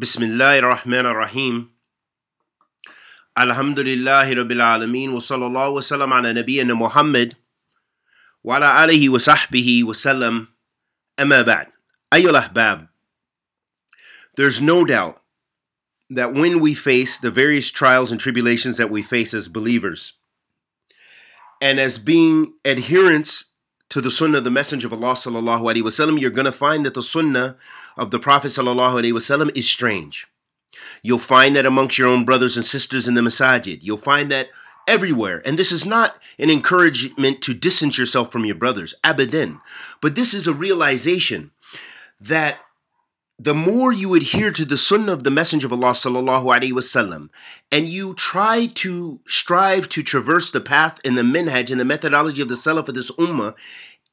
بسم الله الرحمن الرحيم الحمد لله رب العالمين وصلى الله وسلم على نبينا محمد وعلى آله وصحبه وسلم أما بعد أيها الأحباب There's no doubt that when we face the various trials and tribulations that we face as believers and as being adherents to the sunnah of the messenger of Allah sallallahu alaihi wasallam you're going to find that the sunnah of the prophet sallallahu alaihi wasallam is strange. You'll find that amongst your own brothers and sisters in the masajid. You'll find that everywhere. And this is not an encouragement to distance yourself from your brothers abadan. But this is a realization that the more you adhere to the sunnah of the messenger of Allah sallallahu alaihi wasallam and you try to strive to traverse the path in the minhaj and the methodology of the salaf of this ummah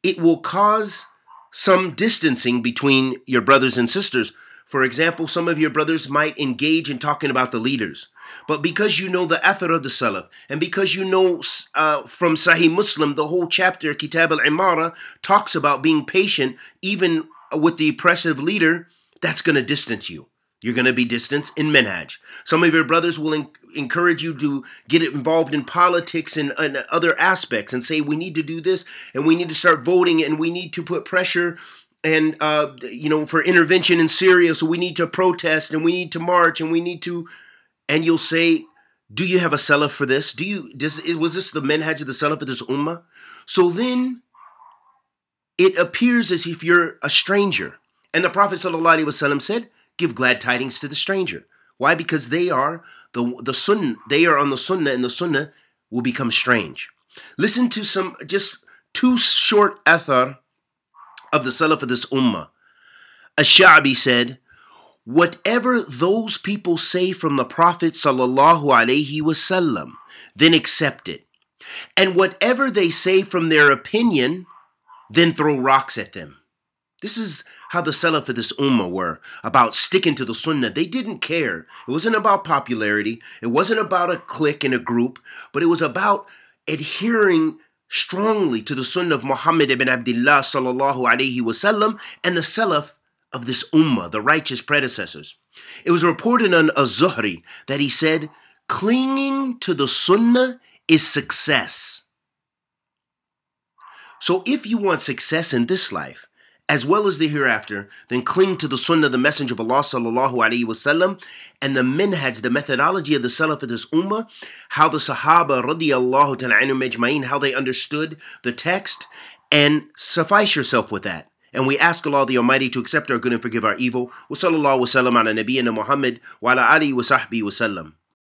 it will cause some distancing between your brothers and sisters for example some of your brothers might engage in talking about the leaders but because you know the athar of the salaf and because you know uh, from sahih muslim the whole chapter kitab al-imara talks about being patient even with the oppressive leader that's going to distance you. You're going to be distanced in minhaj. Some of your brothers will en- encourage you to get involved in politics and, and, other aspects and say, we need to do this and we need to start voting and we need to put pressure and, uh, you know, for intervention in Syria. So we need to protest and we need to march and we need to, and you'll say, do you have a salaf for this? Do you, does, was this the minhaj of the salaf of this ummah? So then it appears as if you're a stranger and the Prophet ﷺ said, Give glad tidings to the stranger. Why? Because they are the the sunnah, they are on the sunnah, and the sunnah will become strange. Listen to some just two short athar of the Salaf of this ummah. Ash-Sha'bi said, Whatever those people say from the Prophet sallallahu alaihi wasallam, then accept it. And whatever they say from their opinion, then throw rocks at them. This is how the Salaf of this Ummah were about sticking to the Sunnah. They didn't care. It wasn't about popularity. It wasn't about a clique and a group, but it was about adhering strongly to the Sunnah of Muhammad ibn Abdullah sallallahu alaihi wasallam and the Salaf of this Ummah, the righteous predecessors. It was reported on Az-Zuhri that he said, clinging to the Sunnah is success. So if you want success in this life, as well as the hereafter, then cling to the sunnah of the Messenger of Allah sallallahu alaihi wasallam and the minhaj, the methodology of the Salaf of this ummah, how the Sahaba radiyallahu ta'ala how they understood the text, and suffice yourself with that. And we ask Allah the Almighty to accept our good and forgive our evil. Wa sallallahu wa sallam ala Muhammad wa ala alihi wa sahbihi wa sallam.